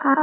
Ah,